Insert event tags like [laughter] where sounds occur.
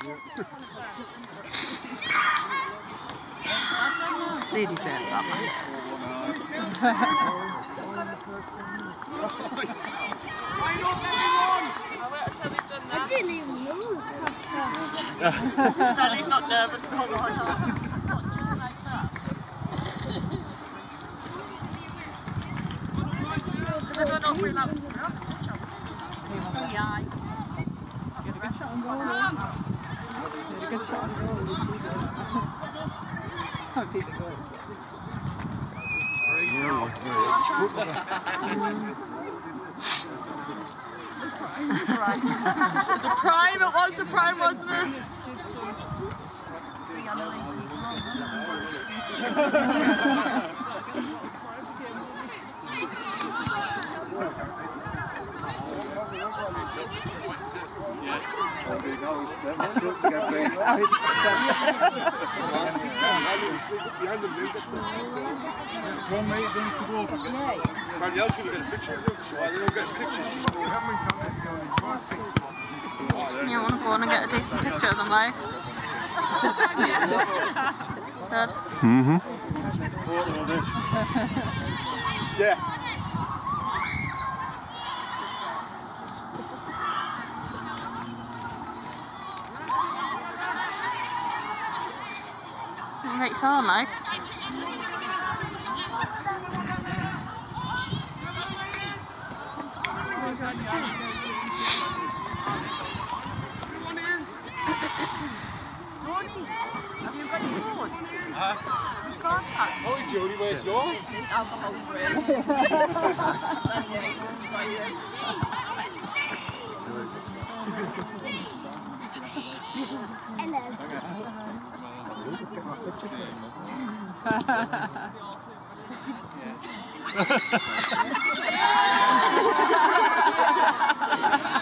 They deserve that, man. I didn't even know. He's [laughs] not nervous. Hold on. I don't know if we're allowed to sit around. Oh, yeah. The prime, it was the prime, wasn't it? Tom, mate, needs to go. Danielle's going to get a picture of it. So they're all getting pictures, she's going You want to go on and get a decent picture of them, like? [laughs] Dad? Mm-hmm. Yeah. What make you sound like? Have you got your phone? Hi, Jodie, where's yours? This is alcohol free. [laughs] yeah. [laughs] [laughs] [laughs]